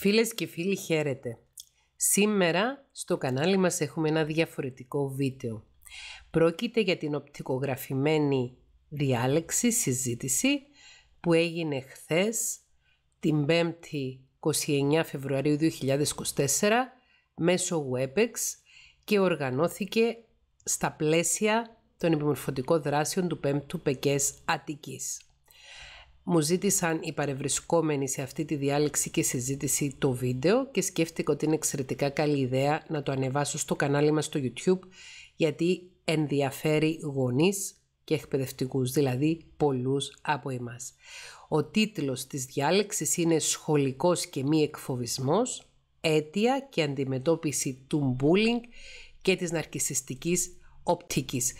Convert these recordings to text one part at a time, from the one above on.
Φίλες και φίλοι χαίρετε. Σήμερα στο κανάλι μας έχουμε ένα διαφορετικό βίντεο. Πρόκειται για την οπτικογραφημένη διάλεξη, συζήτηση που έγινε χθες την 5η 29 Φεβρουαρίου 2024 μέσω WebEx και οργανώθηκε στα πλαίσια των επιμορφωτικών δράσεων του 5ου Πεκές Αττικής. Μου ζήτησαν οι παρευρισκόμενοι σε αυτή τη διάλεξη και συζήτηση το βίντεο και σκέφτηκα ότι είναι εξαιρετικά καλή ιδέα να το ανεβάσω στο κανάλι μας στο YouTube γιατί ενδιαφέρει γονείς και εκπαιδευτικούς, δηλαδή πολλούς από εμάς. Ο τίτλος της διάλεξης είναι «Σχολικός και μη εκφοβισμός, αίτια και αντιμετώπιση του bullying και της ναρκισιστικής οπτικής».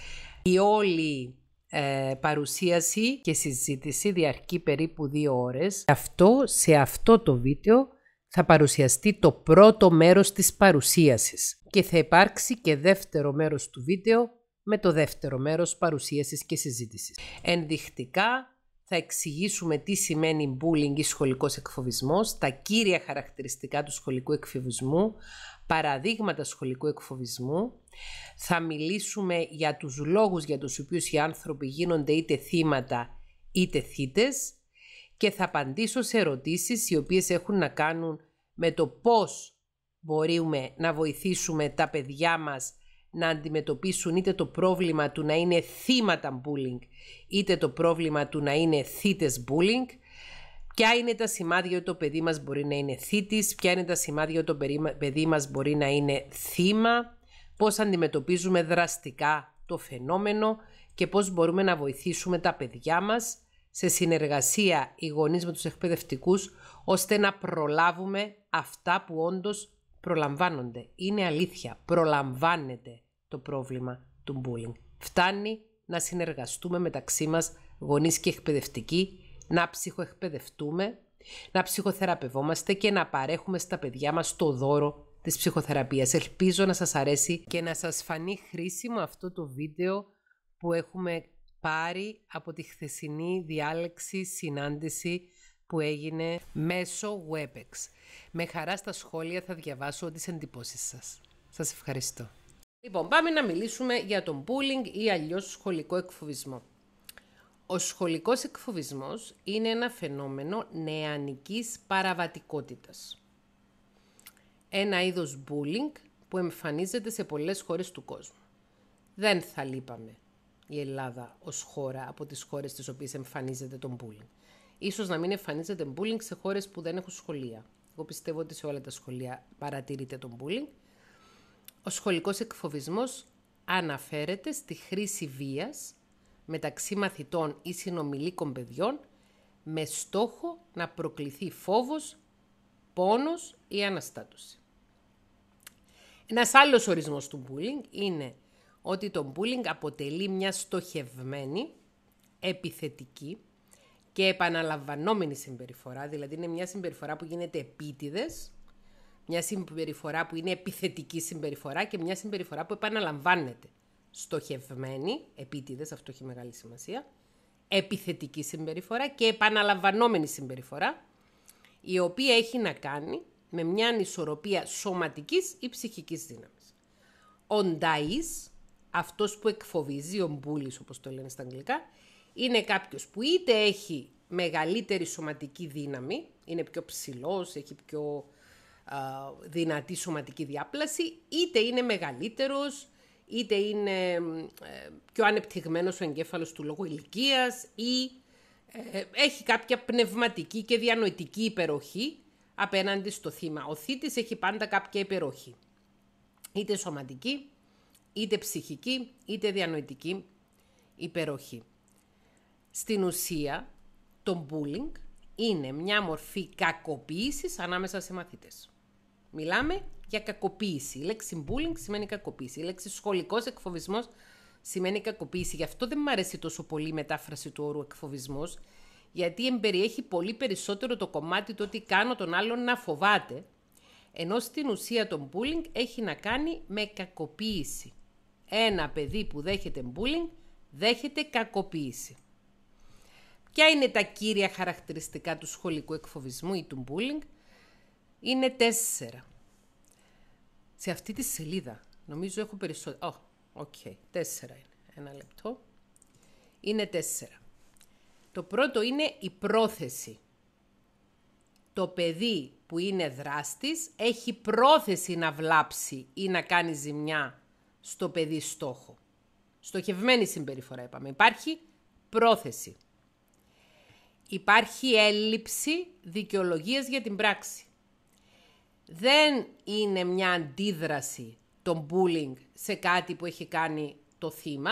Η όλη ε, παρουσίαση και συζήτηση διαρκεί περίπου δύο ώρες. Αυτό, σε αυτό το βίντεο θα παρουσιαστεί το πρώτο μέρος της παρουσίασης και θα υπάρξει και δεύτερο μέρος του βίντεο με το δεύτερο μέρος παρουσίασης και συζήτησης. Ενδεικτικά θα εξηγήσουμε τι σημαίνει bullying ή σχολικός εκφοβισμός, τα κύρια χαρακτηριστικά του σχολικού εκφοβισμού, παραδείγματα σχολικού εκφοβισμού. Θα μιλήσουμε για τους λόγους για τους οποίους οι άνθρωποι γίνονται είτε θύματα είτε θύτες και θα απαντήσω σε ερωτήσεις οι οποίες έχουν να κάνουν με το πώς μπορούμε να βοηθήσουμε τα παιδιά μας να αντιμετωπίσουν είτε το πρόβλημα του να είναι θύματα bullying είτε το πρόβλημα του να είναι θύτες bullying. Ποια είναι τα σημάδια ότι το παιδί μας μπορεί να είναι θήτης, ποια είναι τα σημάδια ότι το παιδί μας μπορεί να είναι θύμα, πώς αντιμετωπίζουμε δραστικά το φαινόμενο και πώς μπορούμε να βοηθήσουμε τα παιδιά μας σε συνεργασία οι γονείς με τους εκπαιδευτικούς ώστε να προλάβουμε αυτά που όντως προλαμβάνονται. Είναι αλήθεια, προλαμβάνεται το πρόβλημα του bullying. Φτάνει να συνεργαστούμε μεταξύ μας γονείς και εκπαιδευτικοί να ψυχοεκπαιδευτούμε, να ψυχοθεραπευόμαστε και να παρέχουμε στα παιδιά μας το δώρο της ψυχοθεραπείας. Ελπίζω να σας αρέσει και να σας φανεί χρήσιμο αυτό το βίντεο που έχουμε πάρει από τη χθεσινή διάλεξη συνάντηση που έγινε μέσω WebEx. Με χαρά στα σχόλια θα διαβάσω τις εντυπώσεις σας. Σας ευχαριστώ. Λοιπόν, πάμε να μιλήσουμε για τον bullying ή αλλιώς σχολικό εκφοβισμό. Ο σχολικός εκφοβισμός είναι ένα φαινόμενο νεανικής παραβατικότητας. Ένα είδος bullying που εμφανίζεται σε πολλές χώρες του κόσμου. Δεν θα λείπαμε η Ελλάδα ως χώρα από τις χώρες τις οποίες εμφανίζεται τον bullying. Ίσως να μην εμφανίζεται bullying σε χώρες που δεν έχουν σχολεία. Εγώ πιστεύω ότι σε όλα τα σχολεία παρατηρείται τον bullying. Ο σχολικός εκφοβισμός αναφέρεται στη χρήση βίας μεταξύ μαθητών ή συνομιλίκων παιδιών με στόχο να προκληθεί φόβος, πόνος ή αναστάτωση. Ένας άλλος ορισμός του bullying είναι ότι το bullying αποτελεί μια στοχευμένη, επιθετική και επαναλαμβανόμενη συμπεριφορά, δηλαδή είναι μια συμπεριφορά που γίνεται επίτηδες, μια συμπεριφορά που είναι επιθετική συμπεριφορά και μια συμπεριφορά που επαναλαμβάνεται στοχευμένη, επίτηδες, αυτό έχει μεγάλη σημασία, επιθετική συμπεριφορά και επαναλαμβανόμενη συμπεριφορά, η οποία έχει να κάνει με μια ανισορροπία σωματικής ή ψυχικής δύναμης. Ο νταΐς, αυτός που εκφοβίζει, ο μπούλης όπως το λένε στα αγγλικά, είναι κάποιος που είτε έχει μεγαλύτερη σωματική δύναμη, είναι πιο ψηλός, έχει πιο δυνατή σωματική διάπλαση, είτε είναι μεγαλύτερος, είτε είναι ε, πιο ανεπτυγμένος ο εγκέφαλος του λόγου ηλικίας ή ε, έχει κάποια πνευματική και διανοητική υπεροχή απέναντι στο θύμα. Ο θήτης έχει πάντα κάποια υπεροχή, είτε σωματική, είτε ψυχική, είτε διανοητική υπεροχή. Στην ουσία, το bullying είναι μια μορφή κακοποίησης ανάμεσα σε μαθητές. Μιλάμε για κακοποίηση. Η λέξη bullying σημαίνει κακοποίηση. Η λέξη σχολικός εκφοβισμός σημαίνει κακοποίηση. Γι' αυτό δεν μου αρέσει τόσο πολύ η μετάφραση του όρου εκφοβισμός, γιατί εμπεριέχει πολύ περισσότερο το κομμάτι του ότι κάνω τον άλλον να φοβάται, ενώ στην ουσία το bullying έχει να κάνει με κακοποίηση. Ένα παιδί που δέχεται bullying δέχεται κακοποίηση. Ποια είναι τα κύρια χαρακτηριστικά του σχολικού εκφοβισμού ή του bullying, είναι τέσσερα. Σε αυτή τη σελίδα, νομίζω έχω περισσότερο. Ω, οκ, τέσσερα είναι. Ένα λεπτό. Είναι τέσσερα. Το πρώτο είναι η πρόθεση. Το παιδί που είναι δράστης έχει πρόθεση να βλάψει ή να κάνει ζημιά στο παιδί στόχο. Στοχευμένη συμπεριφορά είπαμε. Υπάρχει πρόθεση. Υπάρχει έλλειψη δικαιολογίας για την πράξη. Δεν είναι μια αντίδραση των bullying σε κάτι που έχει κάνει το θύμα.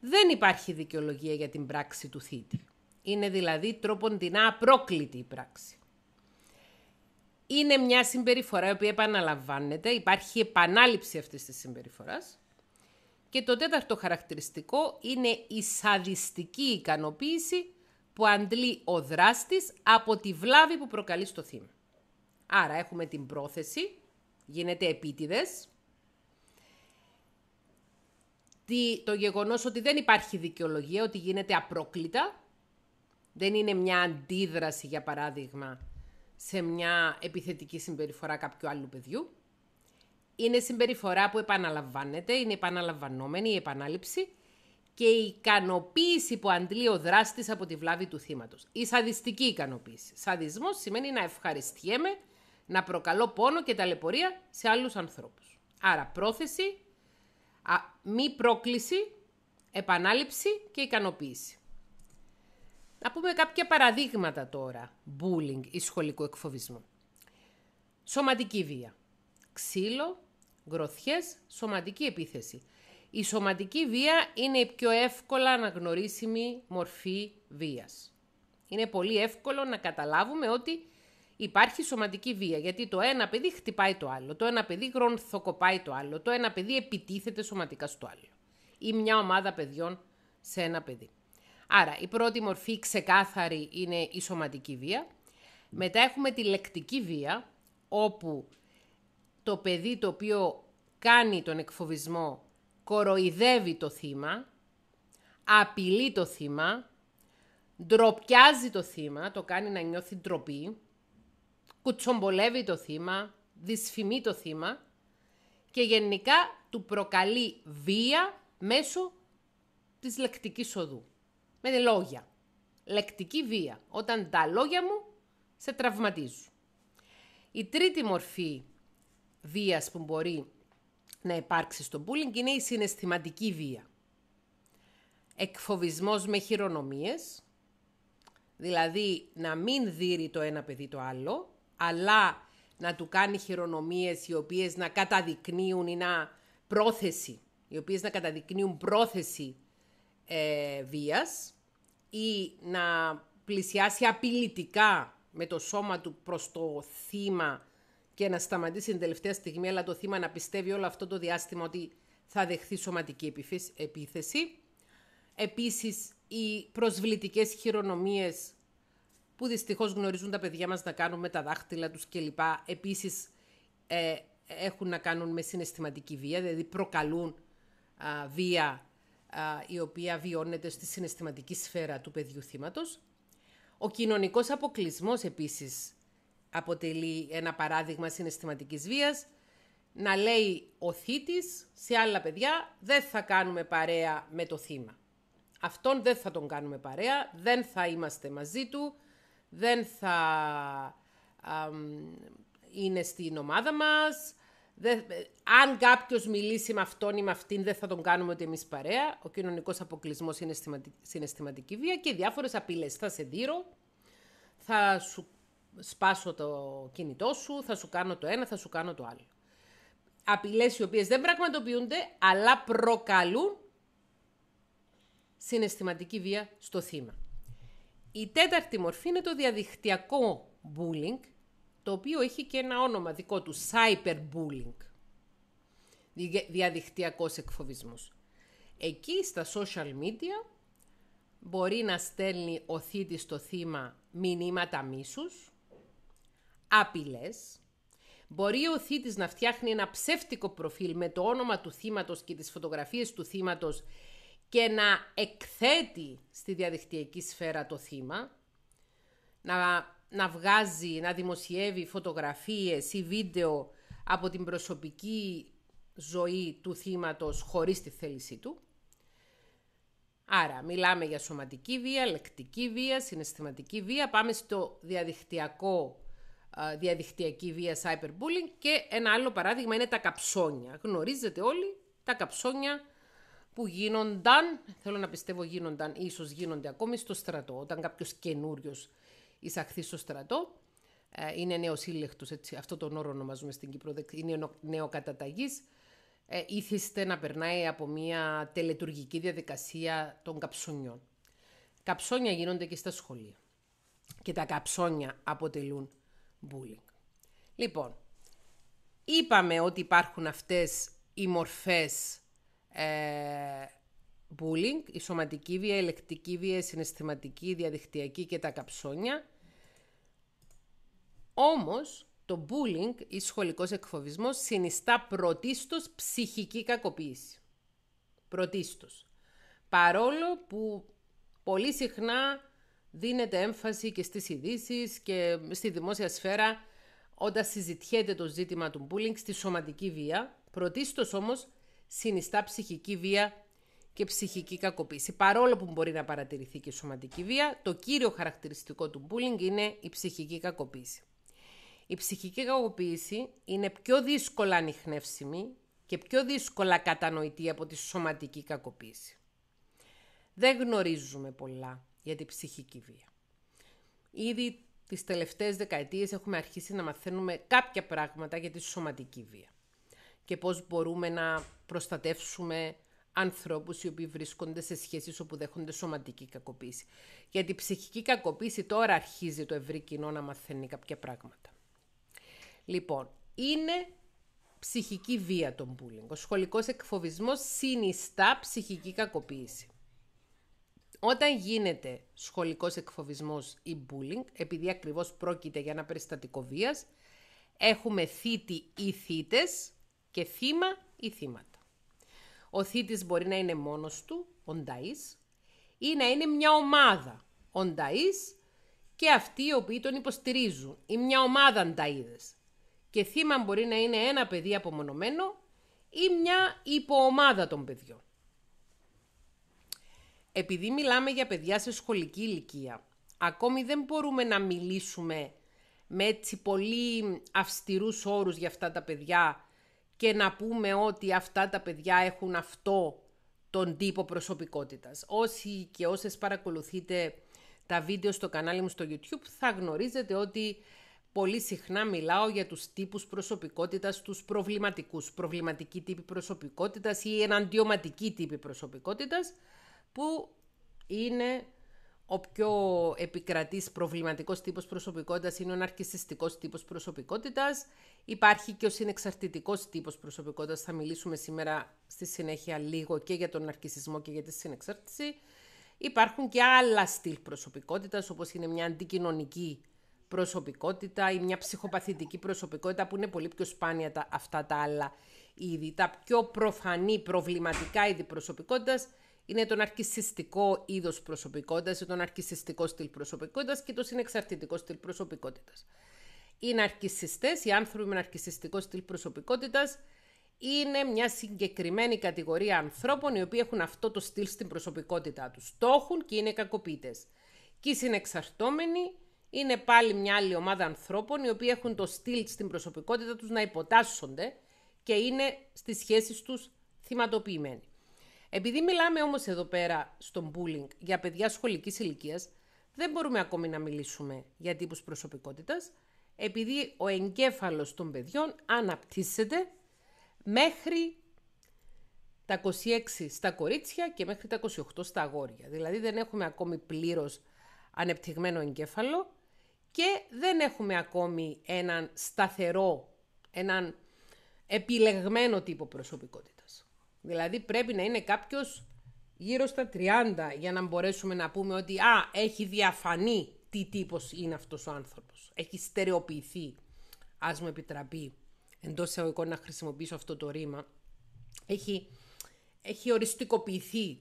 Δεν υπάρχει δικαιολογία για την πράξη του θήτη. Είναι δηλαδή τρόποντινά απρόκλητη η πράξη. Είναι μια συμπεριφορά η οποία επαναλαμβάνεται, υπάρχει επανάληψη αυτής της συμπεριφοράς. Και το τέταρτο χαρακτηριστικό είναι η σαδιστική ικανοποίηση που αντλεί ο δράστης από τη βλάβη που προκαλεί στο θύμα. Άρα έχουμε την πρόθεση, γίνεται επίτηδες, το γεγονός ότι δεν υπάρχει δικαιολογία, ότι γίνεται απρόκλητα, δεν είναι μια αντίδραση, για παράδειγμα, σε μια επιθετική συμπεριφορά κάποιου άλλου παιδιού. Είναι συμπεριφορά που επαναλαμβάνεται, είναι επαναλαμβανόμενη η επανάληψη και η ικανοποίηση που αντλεί ο δράστης από τη βλάβη του θύματος. Η σαδιστική ικανοποίηση. Σαδισμός σημαίνει να ευχαριστιέμαι, να προκαλώ πόνο και ταλαιπωρία σε άλλους ανθρώπους. Άρα πρόθεση, μη πρόκληση, επανάληψη και ικανοποίηση. Να πούμε κάποια παραδείγματα τώρα bullying ή σχολικού εκφοβισμού. Σωματική βία. Ξύλο, γροθιές, σωματική επίθεση. Η σωματική βία είναι η πιο εύκολα αναγνωρίσιμη μορφή βίας. Είναι πολύ εύκολο να καταλάβουμε ότι υπάρχει σωματική βία, γιατί το ένα παιδί χτυπάει το άλλο, το ένα παιδί γρονθοκοπάει το άλλο, το ένα παιδί επιτίθεται σωματικά στο άλλο. Ή μια ομάδα παιδιών σε ένα παιδί. Άρα η πρώτη μορφή ξεκάθαρη είναι η σωματική βία. Μετά έχουμε τη λεκτική βία, όπου το παιδί το οποίο κάνει τον εκφοβισμό κοροϊδεύει το θύμα, απειλεί το θύμα, ντροπιάζει το θύμα, το κάνει να νιώθει ντροπή, κουτσομπολεύει το θύμα, δυσφημεί το θύμα και γενικά του προκαλεί βία μέσω της λεκτικής οδού. Με λόγια. Λεκτική βία. Όταν τα λόγια μου σε τραυματίζουν. Η τρίτη μορφή βίας που μπορεί να υπάρξει στο bullying είναι η συναισθηματική βία. Εκφοβισμός με χειρονομίες, δηλαδή να μην δείρει το ένα παιδί το άλλο, αλλά να του κάνει χειρονομίες οι οποίες να καταδεικνύουν ή να πρόθεση, οι οποίες να καταδεικνύουν πρόθεση ε, βίας ή να πλησιάσει απειλητικά με το σώμα του προς το θύμα και να σταματήσει την τελευταία στιγμή, αλλά το θύμα να πιστεύει όλο αυτό το διάστημα ότι θα δεχθεί σωματική επίθεση. Επίσης, οι προσβλητικές χειρονομίες που δυστυχώς γνωρίζουν τα παιδιά μας να κάνουν με τα δάχτυλα τους κλπ. Επίσης, ε, έχουν να κάνουν με συναισθηματική βία, δηλαδή προκαλούν βία η οποία βιώνεται στη συναισθηματική σφαίρα του παιδιού θύματος. Ο κοινωνικός αποκλεισμός επίσης αποτελεί ένα παράδειγμα συναισθηματικής βίας, να λέει ο θήτης σε άλλα παιδιά δεν θα κάνουμε παρέα με το θύμα. Αυτόν δεν θα τον κάνουμε παρέα, δεν θα είμαστε μαζί του, δεν θα είναι στην ομάδα μας, αν κάποιος μιλήσει με αυτόν ή με αυτήν, δεν θα τον κάνουμε ότι εμείς παρέα. Ο κοινωνικός αποκλεισμός είναι συναισθηματική βία και διάφορες απειλές. Θα σε δείρω, θα σου σπάσω το κινητό σου, θα σου κάνω το ένα, θα σου κάνω το άλλο. Απειλές οι οποίες δεν πραγματοποιούνται, αλλά προκαλούν συναισθηματική βία στο θύμα. Η τέταρτη μορφή είναι το διαδικτυακό bullying, το οποίο έχει και ένα όνομα δικό του, cyberbullying, διαδικτυακός εκφοβισμός. Εκεί στα social media μπορεί να στέλνει ο θήτης στο θύμα μηνύματα μίσους, άπειλες, μπορεί ο θήτης να φτιάχνει ένα ψεύτικο προφίλ με το όνομα του θύματος και τις φωτογραφίες του θύματος και να εκθέτει στη διαδικτυακή σφαίρα το θύμα, να να βγάζει, να δημοσιεύει φωτογραφίες ή βίντεο από την προσωπική ζωή του θύματος χωρίς τη θέλησή του. Άρα, μιλάμε για σωματική βία, λεκτική βία, συναισθηματική βία. Πάμε στο διαδικτυακό, διαδικτυακή βία cyberbullying και ένα άλλο παράδειγμα είναι τα καψόνια. Γνωρίζετε όλοι τα καψόνια που γίνονταν, θέλω να πιστεύω γίνονταν, ίσως γίνονται ακόμη στο στρατό, όταν κάποιος καινούριος εισαχθεί στο στρατό, ε, είναι νεοσύλλεκτος, έτσι, αυτό τον όρο ονομάζουμε στην Κύπρο, είναι νεοκαταταγής, ε, ήθιστε να περνάει από μια τελετουργική διαδικασία των καψονιών. Καψόνια γίνονται και στα σχολεία. Και τα καψόνια αποτελούν bullying. Λοιπόν, είπαμε ότι υπάρχουν αυτές οι μορφές ε, bullying, η σωματική βία, η ελεκτική βία, η συναισθηματική, η διαδικτυακή και τα καψόνια. Όμως, το bullying ή σχολικός εκφοβισμός συνιστά πρωτίστως ψυχική κακοποίηση. Πρωτίστως. Παρόλο που πολύ συχνά δίνεται έμφαση και στις ειδήσεις και στη δημόσια σφαίρα όταν συζητιέται το ζήτημα του bullying στη σωματική βία, πρωτίστως όμως συνιστά ψυχική βία και ψυχική κακοποίηση. Παρόλο που μπορεί να παρατηρηθεί και σωματική βία, το κύριο χαρακτηριστικό του bullying είναι η ψυχική κακοποίηση. Η ψυχική κακοποίηση είναι πιο δύσκολα ανοιχνεύσιμη και πιο δύσκολα κατανοητή από τη σωματική κακοποίηση. Δεν γνωρίζουμε πολλά για την ψυχική βία. Ήδη τις τελευταίες δεκαετίες έχουμε αρχίσει να μαθαίνουμε κάποια πράγματα για τη σωματική βία και πώς μπορούμε να προστατεύσουμε ανθρώπους οι οποίοι βρίσκονται σε σχέσεις όπου δέχονται σωματική κακοποίηση. Γιατί η ψυχική κακοποίηση τώρα αρχίζει το ευρύ κοινό να μαθαίνει κάποια πράγματα. Λοιπόν, είναι ψυχική βία τον bullying. Ο σχολικός εκφοβισμός συνιστά ψυχική κακοποίηση. Όταν γίνεται σχολικός εκφοβισμός ή bullying, επειδή ακριβώς πρόκειται για ένα περιστατικό βίας, έχουμε θήτη ή θύτες και θύμα ή θύματα. Ο θήτης μπορεί να είναι μόνος του, ο νταΐς, ή να είναι μια ομάδα, ο νταΐς και αυτοί οι οποίοι τον υποστηρίζουν, ή μια ομάδα νταΐδες. Και θύμα μπορεί να είναι ένα παιδί απομονωμένο ή μια υποομάδα των παιδιών. Επειδή μιλάμε για παιδιά σε σχολική ηλικία, ακόμη δεν μπορούμε να μιλήσουμε με έτσι πολύ αυστηρούς όρους για αυτά τα παιδιά και να πούμε ότι αυτά τα παιδιά έχουν αυτό τον τύπο προσωπικότητας. Όσοι και όσες παρακολουθείτε τα βίντεο στο κανάλι μου στο YouTube θα γνωρίζετε ότι πολύ συχνά μιλάω για τους τύπους προσωπικότητας, τους προβληματικούς, προβληματική τύπη προσωπικότητας ή εναντιωματική τύπη προσωπικότητας, που είναι ο πιο επικρατής προβληματικός τύπος προσωπικότητας είναι ο ναρκισιστικός τύπος προσωπικότητας. Υπάρχει και ο συνεξαρτητικός τύπος προσωπικότητας. Θα μιλήσουμε σήμερα στη συνέχεια λίγο και για τον ναρκισισμό και για τη συνεξάρτηση. Υπάρχουν και άλλα στυλ προσωπικότητας, όπως είναι μια αντικοινωνική προσωπικότητα ή μια ψυχοπαθητική προσωπικότητα που είναι πολύ πιο σπάνια τα, αυτά τα άλλα είδη. Τα πιο προφανή προβληματικά είδη προσωπικότητας είναι το ναρκισιστικό είδος προσωπικότητας, το ναρκισιστικό στυλ προσωπικότητας και το συνεξαρτητικό στυλ προσωπικότητας. Οι ναρκισιστές, οι άνθρωποι με ναρκισιστικό στυλ προσωπικότητας, είναι μια συγκεκριμένη κατηγορία ανθρώπων οι οποίοι έχουν αυτό το στυλ στην προσωπικότητά τους. Το έχουν και είναι κακοποιητές. Και οι συνεξαρτώμενοι είναι πάλι μια άλλη ομάδα ανθρώπων οι οποίοι έχουν το στυλ στην προσωπικότητα τους να υποτάσσονται και είναι στις σχέσεις τους θυματοποιημένοι. Επειδή μιλάμε όμως εδώ πέρα στο bullying για παιδιά σχολικής ηλικίας, δεν μπορούμε ακόμη να μιλήσουμε για τύπους προσωπικότητας, επειδή ο εγκέφαλος των παιδιών αναπτύσσεται μέχρι τα 26 στα κορίτσια και μέχρι τα 28 στα αγόρια. Δηλαδή δεν έχουμε ακόμη πλήρως ανεπτυγμένο εγκέφαλο και δεν έχουμε ακόμη έναν σταθερό, έναν επιλεγμένο τύπο προσωπικότητας. Δηλαδή πρέπει να είναι κάποιος γύρω στα 30 για να μπορέσουμε να πούμε ότι α, έχει διαφανεί τι τύπος είναι αυτός ο άνθρωπος. Έχει στερεοποιηθεί, ας μου επιτραπεί, εντός εισαγωγικών να χρησιμοποιήσω αυτό το ρήμα. Έχει, έχει οριστικοποιηθεί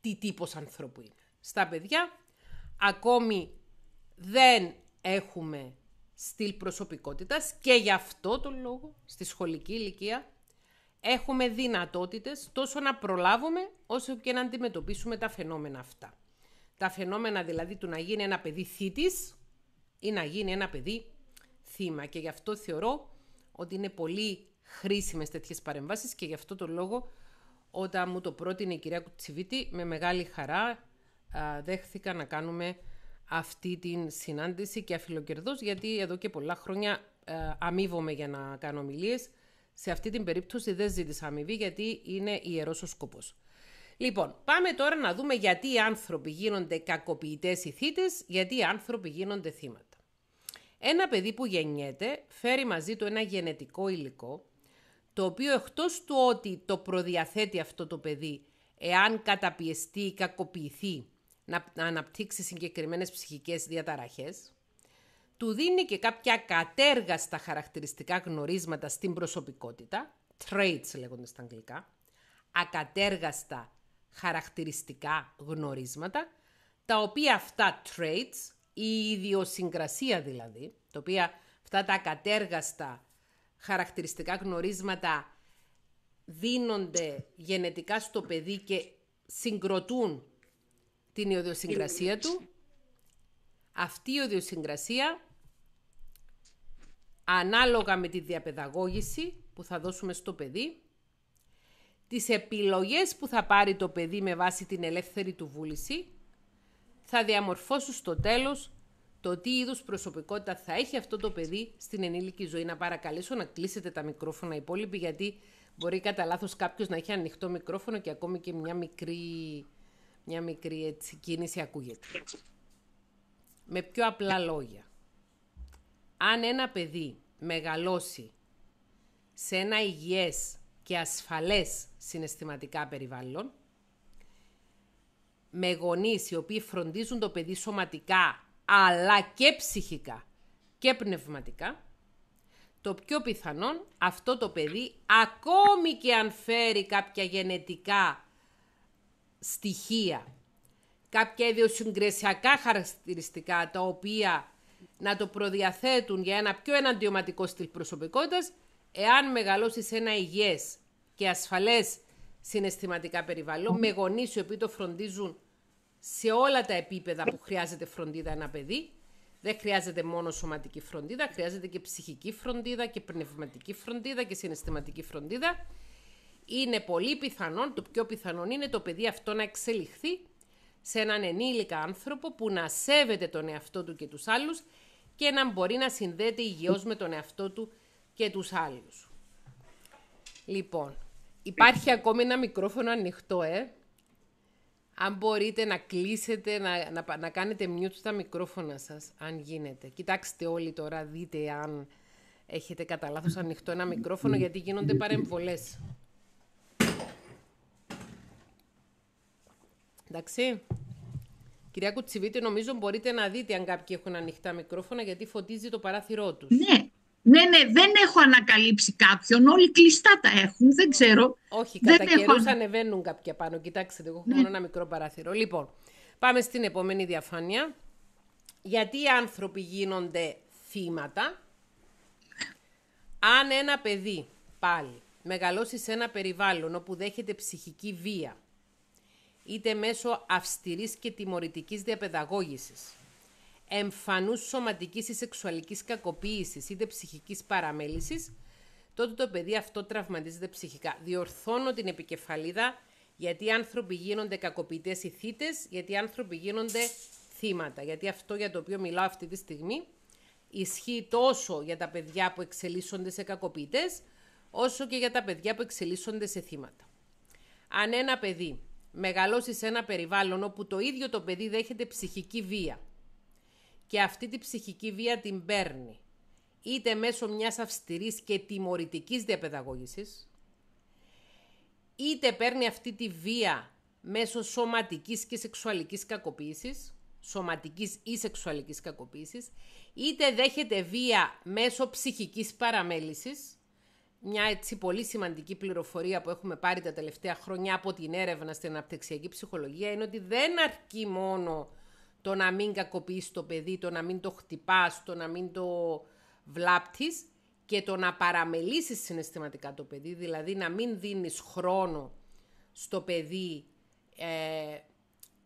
τι τύπος ανθρώπου είναι. Στα παιδιά ακόμη δεν έχουμε στυλ προσωπικότητας και γι' αυτό τον λόγο στη σχολική ηλικία έχουμε δυνατότητες τόσο να προλάβουμε όσο και να αντιμετωπίσουμε τα φαινόμενα αυτά. Τα φαινόμενα δηλαδή του να γίνει ένα παιδί θήτης ή να γίνει ένα παιδί θύμα. Και γι' αυτό θεωρώ ότι είναι πολύ χρήσιμες τέτοιες παρεμβάσεις και γι' αυτό τον λόγο όταν μου το πρότεινε η κυρία Κουτσιβίτη με μεγάλη χαρά δέχθηκα να κάνουμε αυτή την συνάντηση και αφιλοκερδός γιατί εδώ και πολλά χρόνια αμείβομαι για να κάνω ομιλίες. Σε αυτή την περίπτωση δεν ζήτησα αμοιβή γιατί είναι ιερός ο σκοπός. Λοιπόν, πάμε τώρα να δούμε γιατί οι άνθρωποι γίνονται κακοποιητές ή θύτες, γιατί οι άνθρωποι γίνονται θύματα. Ένα παιδί που γεννιέται φέρει μαζί του ένα γενετικό υλικό, το οποίο εκτός του ότι το προδιαθέτει αυτό το παιδί, εάν καταπιεστεί ή κακοποιηθεί, να αναπτύξει συγκεκριμένες ψυχικές διαταραχές, του δίνει και κάποια κατέργαστα χαρακτηριστικά γνωρίσματα στην προσωπικότητα, traits λέγονται στα αγγλικά, ακατέργαστα χαρακτηριστικά γνωρίσματα, τα οποία αυτά traits, η ιδιοσυγκρασία δηλαδή, τα οποία αυτά τα ακατέργαστα χαρακτηριστικά γνωρίσματα δίνονται γενετικά στο παιδί και συγκροτούν την ιδιοσυγκρασία του. Αυτή η ιδιοσυγκρασία, ανάλογα με τη διαπαιδαγώγηση που θα δώσουμε στο παιδί, τις επιλογές που θα πάρει το παιδί με βάση την ελεύθερη του βούληση, θα διαμορφώσουν στο τέλος το τι είδους προσωπικότητα θα έχει αυτό το παιδί στην ενήλικη ζωή. Να παρακαλέσω να κλείσετε τα μικρόφωνα υπόλοιποι, γιατί μπορεί κατά λάθος κάποιος να έχει ανοιχτό μικρόφωνο και ακόμη και μια μικρή, μια μικρή έτσι, κίνηση ακούγεται. Με πιο απλά λόγια. Αν ένα παιδί μεγαλώσει σε ένα υγιές και ασφαλές συναισθηματικά περιβάλλον, με γονείς οι οποίοι φροντίζουν το παιδί σωματικά, αλλά και ψυχικά και πνευματικά, το πιο πιθανόν αυτό το παιδί, ακόμη και αν φέρει κάποια γενετικά στοιχεία, κάποια ιδιοσυγκρεσιακά χαρακτηριστικά, τα οποία να το προδιαθέτουν για ένα πιο εναντιωματικό στυλ προσωπικότητας, εάν μεγαλώσει σε ένα υγιές και ασφαλές συναισθηματικά περιβάλλον, με γονείς οι οποίοι το φροντίζουν σε όλα τα επίπεδα που χρειάζεται φροντίδα ένα παιδί, δεν χρειάζεται μόνο σωματική φροντίδα, χρειάζεται και ψυχική φροντίδα και πνευματική φροντίδα και συναισθηματική φροντίδα. Είναι πολύ πιθανόν, το πιο πιθανόν είναι το παιδί αυτό να εξελιχθεί σε έναν ενήλικα άνθρωπο που να σέβεται τον εαυτό του και τους άλλους και να μπορεί να συνδέεται υγιώς με τον εαυτό του και τους άλλους. Λοιπόν, υπάρχει ακόμη ένα μικρόφωνο ανοιχτό, ε. Αν μπορείτε να κλείσετε, να, να, να κάνετε mute στα μικρόφωνα σας, αν γίνεται. Κοιτάξτε όλοι τώρα, δείτε αν έχετε κατά λάθος ανοιχτό ένα μικρόφωνο, γιατί γίνονται παρεμβολές. Εντάξει. Κυρία Κουτσιβίτη, νομίζω μπορείτε να δείτε αν κάποιοι έχουν ανοιχτά μικρόφωνα, γιατί φωτίζει το παράθυρό τους. Ναι, ναι, ναι, δεν έχω ανακαλύψει κάποιον. Όλοι κλειστά τα έχουν. Δεν ξέρω. Όχι, κατά καιρούς έχω... ανεβαίνουν κάποια πάνω. Κοιτάξτε, εγώ έχω ναι. μόνο ένα μικρό παράθυρο. Λοιπόν, πάμε στην επόμενη διαφάνεια. Γιατί οι άνθρωποι γίνονται θύματα; Αν ένα παιδί πάλι μεγαλώσει σε ένα περιβάλλον όπου δέχεται ψυχική βία, είτε μέσω αυστηρής και τιμωρητικής διαπαιδαγώγησης, εμφανούς σωματικής ή σεξουαλικής κακοποίησης είτε ψυχικής παραμέλησης, τότε το παιδί αυτό τραυματίζεται ψυχικά. Διορθώνω την επικεφαλίδα γιατί οι άνθρωποι γίνονται κακοποιητές ή θύτες, γιατί οι άνθρωποι γίνονται θύματα. Γιατί αυτό για το οποίο μιλάω αυτή τη στιγμή ισχύει τόσο για τα παιδιά που εξελίσσονται σε κακοποιητές, όσο και για τα παιδιά που εξελίσσονται σε θύματα. Αν ένα παιδί μεγαλώσεις σε ένα περιβάλλον όπου το ίδιο το παιδί δέχεται ψυχική βία, και αυτή τη ψυχική βία την παίρνει είτε μέσω μιας αυστηρής και τιμωρητικής διαπαιδαγώγησης, είτε παίρνει αυτή τη βία μέσω σωματικής και σεξουαλικής κακοποίησης, σωματικής ή σεξουαλικής κακοποίησης, είτε δέχεται βία μέσω ψυχικής παραμέλησης, μια έτσι πολύ σημαντική πληροφορία που έχουμε πάρει τα τελευταία χρόνια από την έρευνα στην αναπτυξιακή ψυχολογία είναι ότι δεν αρκεί μόνο το να μην κακοποιείς το παιδί, το να μην το χτυπάς, το να μην το βλάπτεις και το να παραμελήσεις συναισθηματικά το παιδί, δηλαδή να μην δίνεις χρόνο στο παιδί, ε,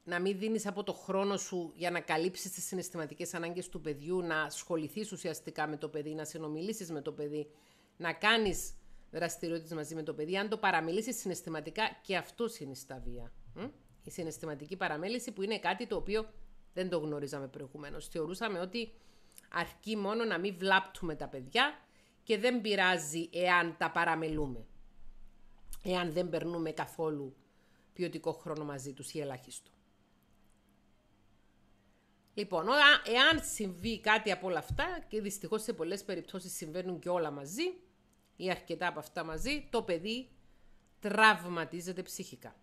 να μην δίνεις από το χρόνο σου για να καλύψεις τις συναισθηματικές ανάγκες του παιδιού, να ασχοληθείς ουσιαστικά με το παιδί, να συνομιλήσεις με το παιδί, να κάνεις δραστηριότητες μαζί με το παιδί. Αν το παραμελήσεις συναισθηματικά και αυτό είναι η βία. Η συναισθηματική παραμέληση που είναι κάτι το οποίο δεν το γνωρίζαμε προηγουμένως. Θεωρούσαμε ότι αρκεί μόνο να μην βλάπτουμε τα παιδιά και δεν πειράζει εάν τα παραμελούμε. Εάν δεν περνούμε καθόλου ποιοτικό χρόνο μαζί τους ή ελάχιστο. Λοιπόν, εάν συμβεί κάτι από όλα αυτά, και δυστυχώς σε πολλές περιπτώσεις συμβαίνουν και όλα μαζί, ή αρκετά από αυτά μαζί, το παιδί τραυματίζεται ψυχικά.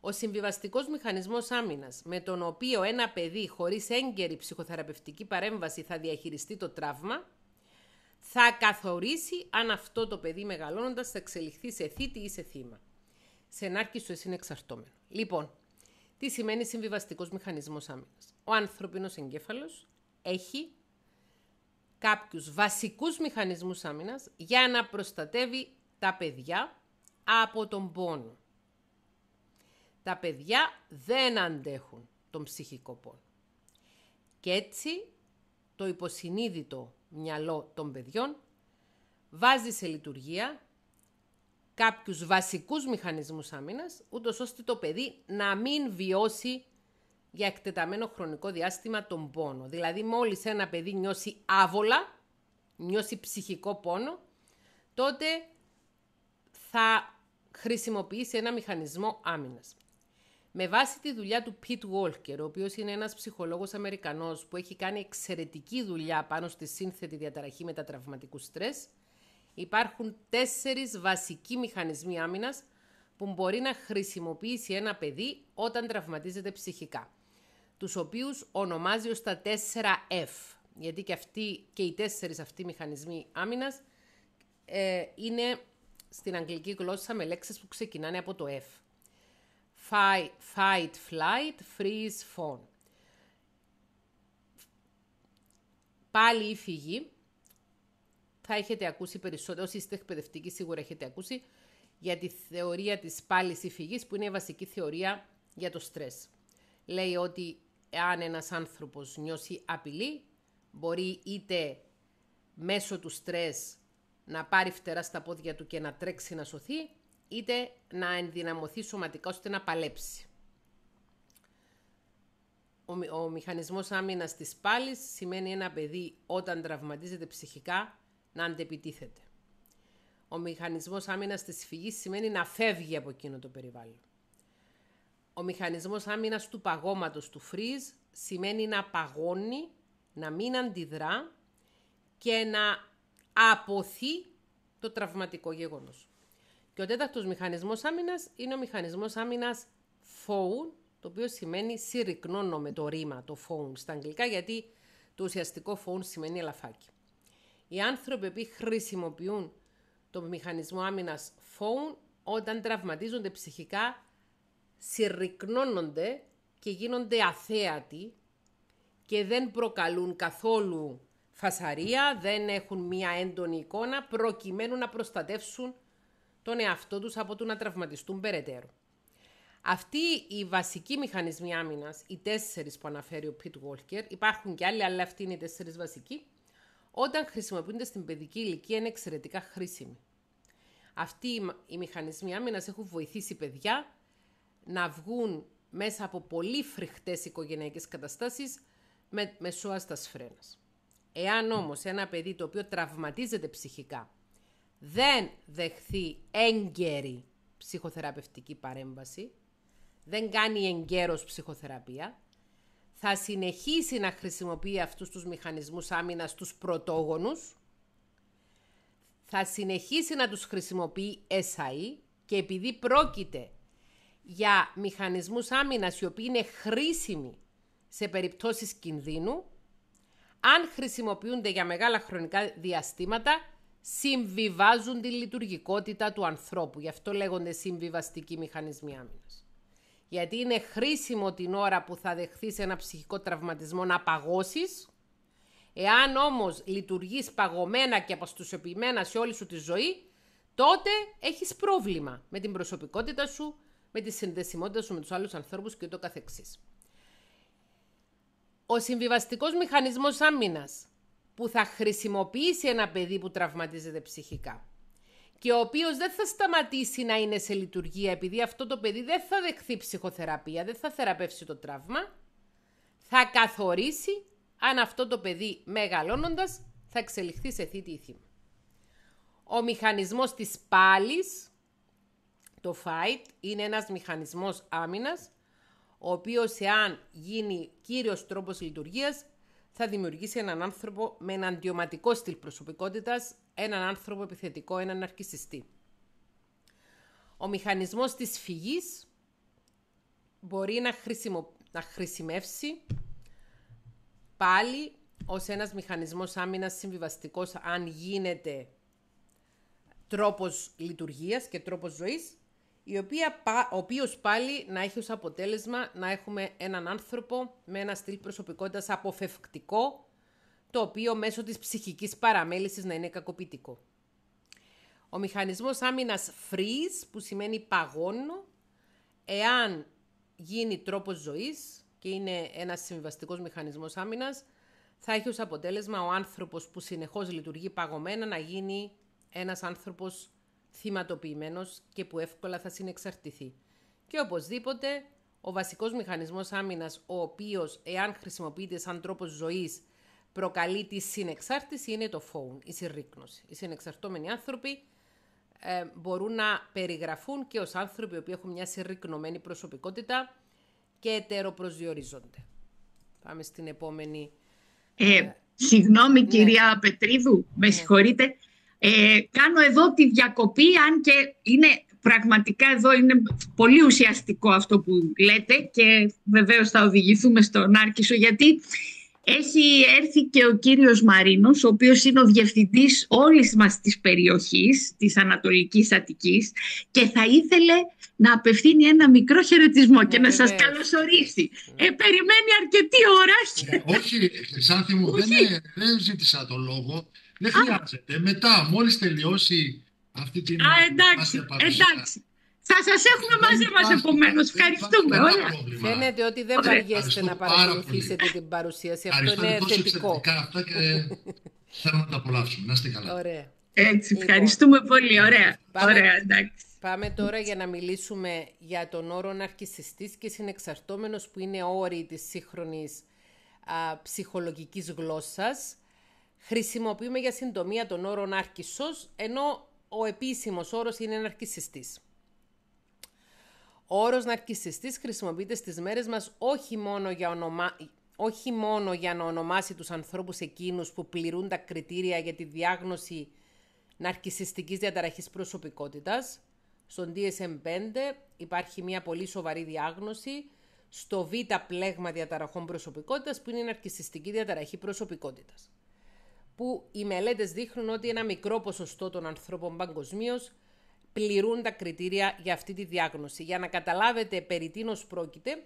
Ο συμβιβαστικός μηχανισμός άμυνας, με τον οποίο ένα παιδί χωρίς έγκαιρη ψυχοθεραπευτική παρέμβαση θα διαχειριστεί το τραύμα, θα καθορίσει αν αυτό το παιδί μεγαλώνοντας θα εξελιχθεί σε θήτη ή σε θύμα. Σε ενάρκη εσύ είναι εξαρτώμενο. Λοιπόν, τι σημαίνει συμβιβαστικός μηχανισμός άμυνας; Ο ανθρώπινος εγκέφαλος έχει κάποιους βασικούς μηχανισμούς άμυνας για να προστατεύει τα παιδιά από τον πόνο. Τα παιδιά δεν αντέχουν τον ψυχικό πόνο. Και έτσι το υποσυνείδητο μυαλό των παιδιών βάζει σε λειτουργία κάποιους βασικούς μηχανισμούς άμυνας, ούτως ώστε το παιδί να μην βιώσει για εκτεταμένο χρονικό διάστημα τον πόνο. Δηλαδή μόλις ένα παιδί νιώσει άβολα, νιώσει ψυχικό πόνο, τότε θα χρησιμοποιήσει ένα μηχανισμό άμυνας. Με βάση τη δουλειά του Pete Walker, ο οποίος είναι ένας ψυχολόγος Αμερικανός που έχει κάνει εξαιρετική δουλειά πάνω στη σύνθετη διαταραχή μετατραυματικού στρες, υπάρχουν τέσσερις βασικοί μηχανισμοί άμυνας που μπορεί να χρησιμοποιήσει ένα παιδί όταν τραυματίζεται ψυχικά, τους οποίους ονομάζει ως τα 4F, γιατί και, αυτοί, και οι τέσσερις αυτοί μηχανισμοί άμυνας ε, είναι στην αγγλική γλώσσα με λέξεις που ξεκινάνε από το F. Fight, fight flight, freeze, fawn. Πάλι η φυγή. Θα έχετε ακούσει περισσότερο, όσοι είστε εκπαιδευτικοί σίγουρα έχετε ακούσει, για τη θεωρία της πάλης ή φυγής, που είναι η βασική θεωρία για το στρες. Λέει ότι αν ένας άνθρωπος νιώσει απειλή, μπορεί είτε μέσω του στρες να πάρει φτερά στα πόδια του και να τρέξει να σωθεί, είτε να ενδυναμωθεί σωματικά ώστε να παλέψει. Ο, ο μηχανισμός άμυνας της πάλης σημαίνει ένα παιδί όταν τραυματίζεται ψυχικά να αντεπιτίθεται. Ο μηχανισμός άμυνας της φυγής σημαίνει να φεύγει από εκείνο το περιβάλλον. Ο μηχανισμός άμυνας του παγώματος του freeze σημαίνει να παγώνει, να μην αντιδρά και να αποθεί το τραυματικό γεγονός. Και ο τέταρτος μηχανισμός άμυνας είναι ο μηχανισμός άμυνας phone, το οποίο σημαίνει συρρυκνώνω με το ρήμα, το phone στα αγγλικά, γιατί το ουσιαστικό phone σημαίνει ελαφάκι. Οι άνθρωποι που χρησιμοποιούν το μηχανισμό άμυνας phone, όταν τραυματίζονται ψυχικά, συρρυκνώνονται και γίνονται αθέατοι και δεν προκαλούν καθόλου φασαρία, δεν έχουν μία έντονη εικόνα, προκειμένου να προστατεύσουν τον εαυτό τους από το να τραυματιστούν περαιτέρω. Αυτοί οι βασικοί μηχανισμοί άμυνας, οι τέσσερις που αναφέρει ο Πιτ Walker, υπάρχουν και άλλοι, αλλά αυτοί είναι οι τέσσερις βασικοί, όταν χρησιμοποιούνται στην παιδική ηλικία είναι εξαιρετικά χρήσιμοι. Αυτοί οι μηχανισμοί άμυνας έχουν βοηθήσει παιδιά να βγουν μέσα από πολύ φρικτές οικογενειακές καταστάσεις με μεσόαστα φρένα. Εάν όμως ένα παιδί το οποίο τραυματίζεται ψυχικά δεν δεχθεί έγκαιρη ψυχοθεραπευτική παρέμβαση, δεν κάνει εγκαίρος ψυχοθεραπεία, θα συνεχίσει να χρησιμοποιεί αυτούς τους μηχανισμούς άμυνας τους πρωτόγονους, θα συνεχίσει να τους χρησιμοποιεί SAE και επειδή πρόκειται για μηχανισμούς άμυνας οι οποίοι είναι χρήσιμοι σε περιπτώσεις κινδύνου, αν χρησιμοποιούνται για μεγάλα χρονικά διαστήματα, συμβιβάζουν τη λειτουργικότητα του ανθρώπου. Γι' αυτό λέγονται συμβιβαστικοί μηχανισμοί άμυνας. Γιατί είναι χρήσιμο την ώρα που θα δεχθείς ένα ψυχικό τραυματισμό να παγώσεις. Εάν όμως λειτουργείς παγωμένα και αποστουσιοποιημένα σε όλη σου τη ζωή, τότε έχεις πρόβλημα με την προσωπικότητα σου, με τη συνδεσιμότητα σου με τους άλλους ανθρώπους και το καθεξής. Ο συμβιβαστικός μηχανισμός άμυνας που θα χρησιμοποιήσει ένα παιδί που τραυματίζεται ψυχικά και ο οποίος δεν θα σταματήσει να είναι σε λειτουργία επειδή αυτό το παιδί δεν θα δεχθεί ψυχοθεραπεία, δεν θα θεραπεύσει το τραύμα, θα καθορίσει αν αυτό το παιδί μεγαλώνοντας θα εξελιχθεί σε θήτη ή θύμα. Ο μηχανισμός της πάλης, το fight, είναι ένας μηχανισμός άμυνας, ο οποίος εάν γίνει κύριος τρόπος λειτουργίας, θα δημιουργήσει έναν άνθρωπο με έναν αντιωματικό στυλ προσωπικότητας, έναν άνθρωπο επιθετικό, έναν αρκισιστή. Ο μηχανισμός της φυγής μπορεί να, χρησιμο... να χρησιμεύσει πάλι ως ένας μηχανισμός άμυνας συμβιβαστικός αν γίνεται τρόπος λειτουργίας και τρόπος ζωής, η οποία, ο οποίος πάλι να έχει ως αποτέλεσμα να έχουμε έναν άνθρωπο με ένα στυλ προσωπικότητας αποφευκτικό, το οποίο μέσω της ψυχικής παραμέλησης να είναι κακοποιητικό. Ο μηχανισμός άμυνας freeze, που σημαίνει παγώνω, εάν γίνει τρόπος ζωής και είναι ένας συμβαστικός μηχανισμός άμυνας, θα έχει ως αποτέλεσμα ο άνθρωπος που συνεχώς λειτουργεί παγωμένα να γίνει ένας άνθρωπος θυματοποιημένος και που εύκολα θα συνεξαρτηθεί. Και οπωσδήποτε ο βασικός μηχανισμός άμυνας, ο οποίος εάν χρησιμοποιείται σαν τρόπος ζωής προκαλεί τη συνεξάρτηση, είναι το phone, η συρρήκνωση. Οι συνεξαρτώμενοι άνθρωποι ε, μπορούν να περιγραφούν και ως άνθρωποι οι οποίοι έχουν μια συρρήκνωμένη προσωπικότητα και ετεροπροσδιορίζονται. Πάμε στην επόμενη... Ε, ε συγγνώμη ναι. κυρία Πετρίδου, με ναι. συγχωρείτε. Ε, κάνω εδώ τη διακοπή, αν και είναι πραγματικά εδώ είναι πολύ ουσιαστικό αυτό που λέτε και βεβαίως θα οδηγηθούμε στον Άρκισο γιατί έχει έρθει και ο κύριος Μαρίνος, ο οποίος είναι ο διευθυντής όλης μας της περιοχής, της Ανατολικής Αττικής και θα ήθελε να απευθύνει ένα μικρό χαιρετισμό και να σας καλωσορίσει. Ε, περιμένει αρκετή ώρα. Ε, όχι, Χρυσάνθη μου, δεν, δεν ζήτησα το λόγο. Δεν χρειάζεται. Μετά, μόλις τελειώσει αυτή την... Α, εντάξει, εντάξει. Θα σας έχουμε μαζί μας επομένως. Ευχαριστούμε. Ωραία. Φαίνεται ότι δεν βαριέστε να παρακολουθήσετε την παρουσίαση. Αυτό είναι θετικό. Αυτά και θέλω να τα απολαύσουμε. Να είστε καλά. Ωραία. Έτσι, λοιπόν, ευχαριστούμε πολύ. Ωραία. Πάμε, Ωραία, εντάξει. Πάμε τώρα για να μιλήσουμε για τον όρο ναρκισιστής και συνεξαρτώμενος που είναι όροι της σύγχρονης α, ψυχολογικής γλώσσας. Χρησιμοποιούμε για συντομία τον όρο ναρκισσός, ενώ ο επίσημος όρος είναι ναρκισιστής. Ο όρος ναρκισιστής χρησιμοποιείται στις μέρες μας όχι μόνο για, ονομα... όχι μόνο για να ονομάσει τους ανθρώπους εκείνους που πληρούν τα κριτήρια για τη διάγνωση ναρκισιστικής διαταραχής προσωπικότητας. Στον DSM-5 υπάρχει μια πολύ σοβαρή διάγνωση στο β πλέγμα διαταραχών προσωπικότητας που είναι η ναρκισιστική διαταραχή προσωπικότητας. Που οι μελέτες δείχνουν ότι ένα μικρό ποσοστό των ανθρώπων παγκοσμίως πληρούν τα κριτήρια για αυτή τη διάγνωση. Για να καταλάβετε περί τίνος πρόκειται,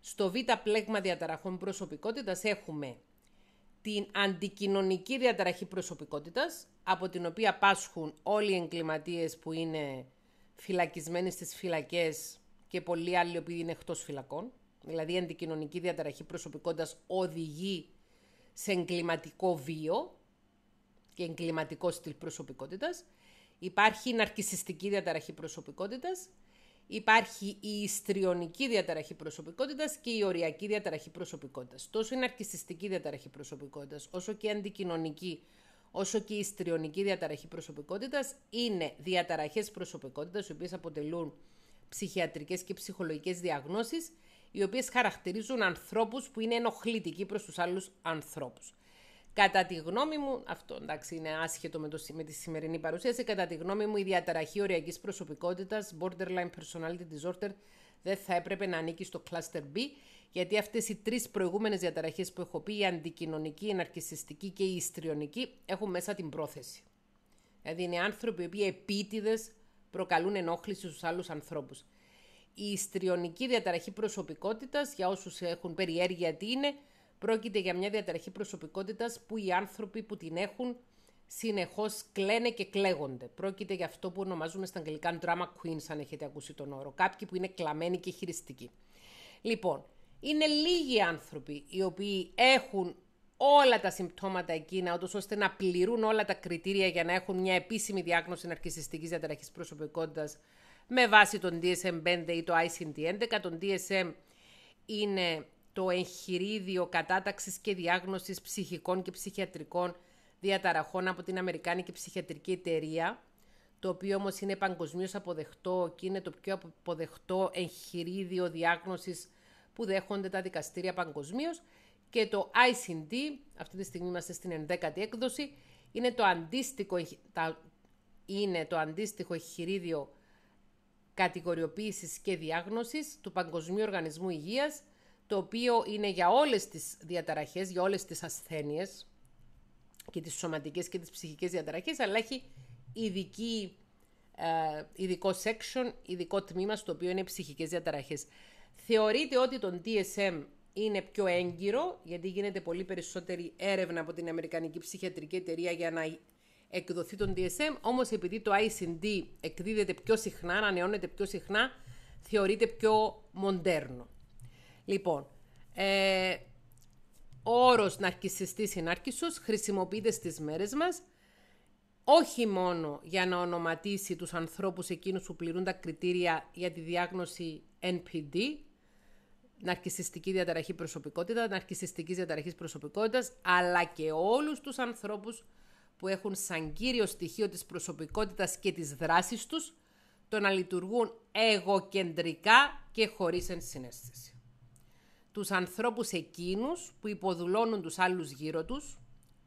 στο β πλέγμα διαταραχών προσωπικότητας έχουμε την αντικοινωνική διαταραχή προσωπικότητας, από την οποία πάσχουν όλοι οι εγκληματίες που είναι φυλακισμένοι στις φυλακές και πολλοί άλλοι που είναι εκτός φυλακών. Δηλαδή η αντικοινωνική διαταραχή προσωπικότητας οδηγεί σε εγκληματικό βίο και εγκληματικό στυλ προσωπικότητας. Υπάρχει η ναρκισιστική διαταραχή προσωπικότητας, υπάρχει η ιστριονική διαταραχή προσωπικότητας και η οριακή διαταραχή προσωπικότητας. Τόσο η ναρκισιστική διαταραχή προσωπικότητας, όσο και η αντικοινωνική, όσο και η ιστριονική διαταραχή προσωπικότητας είναι διαταραχές προσωπικότητας, οι οποίες αποτελούν ψυχιατρικές και ψυχολογικές διαγνώσεις, οι οποίες χαρακτηρίζουν ανθρώπους που είναι ενοχλητικοί προς τους άλλους ανθρώπους. Κατά τη γνώμη μου, αυτό εντάξει είναι άσχετο με, το, με τη σημερινή παρουσίαση, κατά τη γνώμη μου η διαταραχή οριακής προσωπικότητας, borderline personality disorder, δεν θα έπρεπε να ανήκει στο cluster B, γιατί αυτές οι τρεις προηγούμενες διαταραχές που έχω πει, η αντικοινωνική, η ναρκιστική και η ιστριονική, έχουν μέσα την πρόθεση. Δηλαδή είναι άνθρωποι οι οποίοι επίτηδες προκαλούν ενόχληση στους άλλους ανθρώπους. η ιστριονική διαταραχή προσωπικότητας, για όσους έχουν περιέργεια τι είναι, πρόκειται για μια διαταραχή προσωπικότητας που οι άνθρωποι που την έχουν συνεχώς κλαίνε και κλαίγονται. Πρόκειται για αυτό που ονομάζουμε στα αγγλικά drama queens, αν έχετε ακούσει τον όρο. Κάποιοι που είναι κλαμμένοι και χειριστικοί. Λοιπόν, είναι λίγοι άνθρωποι οι οποίοι έχουν όλα τα συμπτώματα εκείνα, ώστε να πληρούν όλα τα κριτήρια για να έχουν μια επίσημη διάγνωση ναρκισιστικής διαταραχής προσωπικότητας με βάση τον DSM-5 ή το ICD-11. Το DSM είναι το εγχειρίδιο κατάταξης και διάγνωσης ψυχικών και ψυχιατρικών διαταραχών από την Αμερικάνικη Ψυχιατρική Εταιρεία, το οποίο όμως είναι παγκοσμίως αποδεχτό και είναι το πιο αποδεχτό εγχειρίδιο διάγνωσης που δέχονται τα δικαστήρια παγκοσμίως. Και το ICD, αυτή τη στιγμή είμαστε στην 11η έκδοση, είναι το αντίστοιχο, είναι το αντίστοιχο εγχειρίδιο κατηγοριοποίησης και διάγνωσης του Παγκοσμίου Οργανισμού Υγείας, το οποίο είναι για όλες τις διαταραχές, για όλες τις ασθένειες και τις σωματικές και τις ψυχικές διαταραχές, αλλά έχει ειδική, ε, ειδικό section, ειδικό τμήμα στο οποίο είναι ψυχικές διαταραχές. Θεωρείται ότι το DSM είναι πιο έγκυρο, γιατί γίνεται πολύ περισσότερη έρευνα από την Αμερικανική Ψυχιατρική Εταιρεία για να εκδοθεί τον DSM, όμως επειδή το ICD εκδίδεται πιο συχνά, ανανεώνεται πιο συχνά, θεωρείται πιο μοντέρνο. Λοιπόν, ε, ο όρος ναρκισιστής ή ναρκισσός χρησιμοποιείται στις μέρες μας όχι μόνο για να ονοματίσει τους ανθρώπους εκείνους που πληρούν τα κριτήρια για τη διάγνωση NPD, ναρκισιστική διαταραχή προσωπικότητα, ναρκισιστικής διαταραχής προσωπικότητας, αλλά και όλους τους ανθρώπους που έχουν σαν κύριο στοιχείο της προσωπικότητας και της δράσης τους το να λειτουργούν εγωκεντρικά και χωρίς ενσυναίσθηση. Τους ανθρώπους εκείνους που υποδουλώνουν τους άλλους γύρω τους,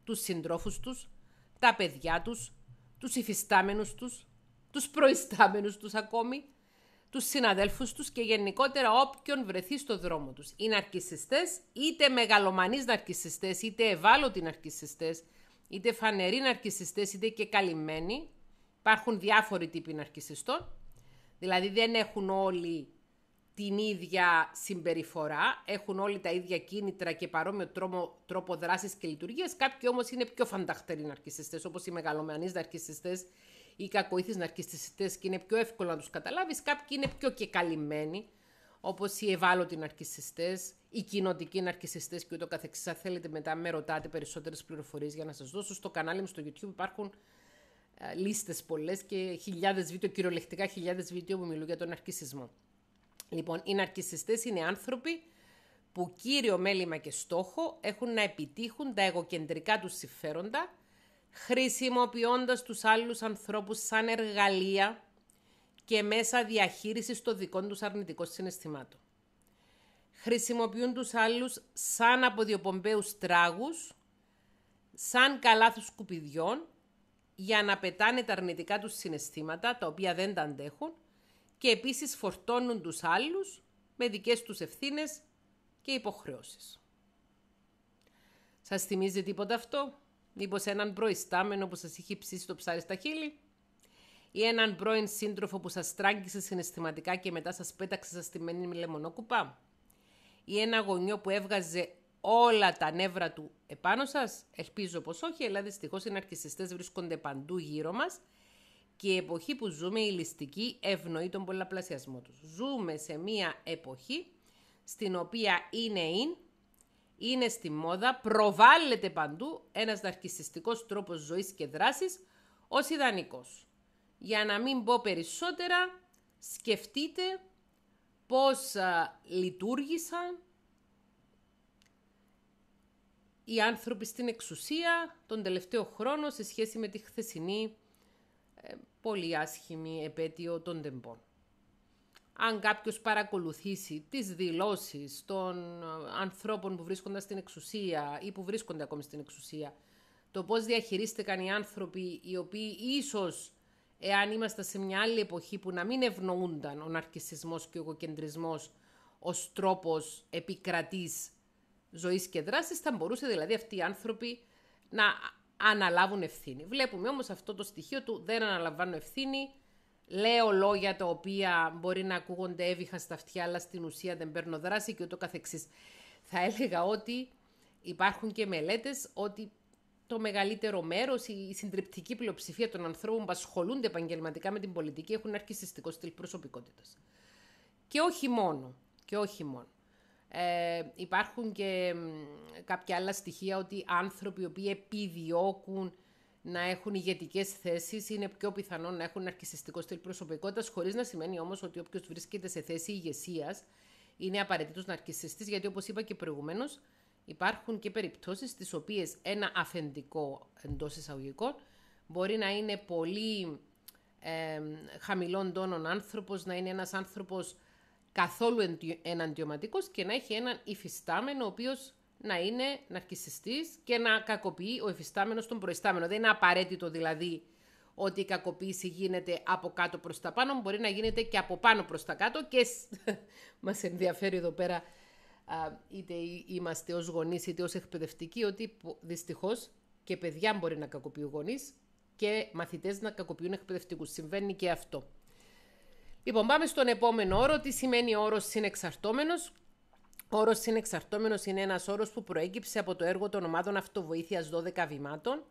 τους συντρόφους τους, τα παιδιά τους, τους υφιστάμενους τους, τους προϊστάμενους τους ακόμη, τους συναδέλφους τους και γενικότερα όποιον βρεθεί στο δρόμο τους. Οι ναρκισιστές, είτε μεγαλομανείς ναρκισιστές, είτε ευάλωτοι ναρκισιστές, είτε φανεροί ναρκισιστές είτε και καλυμμένοι. Υπάρχουν διάφοροι τύποι ναρκισιστών, δηλαδή δεν έχουν όλοι την ίδια συμπεριφορά, έχουν όλοι τα ίδια κίνητρα και παρόμοιο τρόπο, τρόπο δράσης και λειτουργίας. Κάποιοι όμως είναι πιο φανταχτεροί ναρκισιστές, όπως οι μεγαλομανείς ναρκισιστές ή οι κακοήθεις ναρκισιστές και είναι πιο εύκολο να τους καταλάβεις. Κάποιοι είναι πιο και καλυμμένοι, όπως οι ευάλωτοι ναρκισιστές, οι κοινοτικοί ναρκισιστές και ούτω καθεξής. Αν θέλετε, μετά με ρωτάτε περισσότερες πληροφορίες για να σας δώσω. Στο κανάλι μου στο YouTube υπάρχουν ε, λίστες πολλές και χιλιάδες βίντεο, κυριολεκτικά χιλιάδες βίντεο που μιλούν για τον ναρκισισμό. Λοιπόν, οι ναρκισιστέ είναι άνθρωποι που κύριο μέλημα και στόχο έχουν να επιτύχουν τα εγωκεντρικά τους συμφέροντα, χρησιμοποιώντας τους άλλους ανθρώπους σαν εργαλεία και μέσα διαχείρισης των δικών τους αρνητικών συναισθημάτων. Χρησιμοποιούν τους άλλους σαν αποδιοπομπαίους τράγους, σαν καλάθους σκουπιδιών, για να πετάνε τα αρνητικά τους συναισθήματα, τα οποία δεν τα αντέχουν, και επίσης φορτώνουν τους άλλους με δικές τους ευθύνες και υποχρεώσεις. Σας θυμίζει τίποτα αυτό; Μήπως έναν προϊστάμενο που σας είχε ψήσει το ψάρι στα χείλη; ή έναν πρώην σύντροφο που σας τράγγισε συναισθηματικά και μετά σας πέταξε στα στημένη με λεμονόκουπα; Ή ένα γονιό που έβγαζε όλα τα νεύρα του επάνω σας; Ελπίζω πως όχι, αλλά δυστυχώς οι ναρκισιστές βρίσκονται παντού γύρω μας και η εποχή που ζούμε η ληστική ευνοεί τον πολλαπλασιασμό τους. Ζούμε σε μια εποχή στην οποία είναι in, είναι στη μόδα, προβάλλεται παντού ένας ναρκισιστικός τρόπος ζωής και δράσης ως ιδανικός. Για να μην πω περισσότερα, σκεφτείτε πώς λειτουργήσαν οι άνθρωποι στην εξουσία τον τελευταίο χρόνο σε σχέση με τη χθεσινή ε, πολύ άσχημη επέτειο των τεμπών. Αν κάποιος παρακολουθήσει τις δηλώσεις των ανθρώπων που βρίσκονται στην εξουσία ή που βρίσκονται ακόμη στην εξουσία, το πώς διαχειρίστηκαν οι άνθρωποι οι οποίοι ίσως εάν είμαστε σε μια άλλη εποχή που να μην ευνοούνταν ο ναρκισισμός και ο εγωκεντρισμός ως τρόπος επικρατής ζωής και δράσης, θα μπορούσε δηλαδή αυτοί οι άνθρωποι να αναλάβουν ευθύνη. Βλέπουμε όμως αυτό το στοιχείο του δεν αναλαμβάνουν ευθύνη, λέω λόγια τα οποία μπορεί να ακούγονται έβυχα στα αυτιά, αλλά στην ουσία δεν παίρνω δράση και ούτω καθεξής. Θα έλεγα ότι υπάρχουν και μελέτες ότι το μεγαλύτερο μέρος, η συντριπτική πλειοψηφία των ανθρώπων που ασχολούνται επαγγελματικά με την πολιτική έχουν αρχισιστικό στυλ προσωπικότητας. Και όχι μόνο. Και όχι μόνο. Ε, υπάρχουν και κάποια άλλα στοιχεία ότι άνθρωποι οι οποίοι επιδιώκουν να έχουν ηγετικές θέσεις είναι πιο πιθανό να έχουν αρχισιστικό στυλ προσωπικότητας, χωρίς να σημαίνει όμως ότι όποιος βρίσκεται σε θέση ηγεσίας είναι απαραίτητος να αρχισιστή, γιατί όπως είπα και προηγουμένως, υπάρχουν και περιπτώσεις στις οποίες ένα αφεντικό εντός εισαγωγικών μπορεί να είναι πολύ ε, χαμηλών τόνων άνθρωπος, να είναι ένας άνθρωπος καθόλου εναντιωματικός και να έχει έναν υφιστάμενο ο οποίος να είναι ναρκισιστής και να κακοποιεί ο υφιστάμενος τον προϊστάμενο. Δεν είναι απαραίτητο δηλαδή ότι η κακοποίηση γίνεται από κάτω προς τα πάνω, μπορεί να γίνεται και από πάνω προς τα κάτω και μας ενδιαφέρει εδώ πέρα είτε είμαστε ως γονείς είτε ως εκπαιδευτικοί ότι δυστυχώς και παιδιά μπορεί να κακοποιούν γονείς και μαθητές να κακοποιούν εκπαιδευτικούς. Συμβαίνει και αυτό. Λοιπόν, πάμε στον επόμενο όρο. Τι σημαίνει ο όρος συνεξαρτώμενος; Ο όρος συνεξαρτώμενος είναι ένας όρος που προέκυψε από το έργο των ομάδων αυτοβοήθειας 12 βημάτων,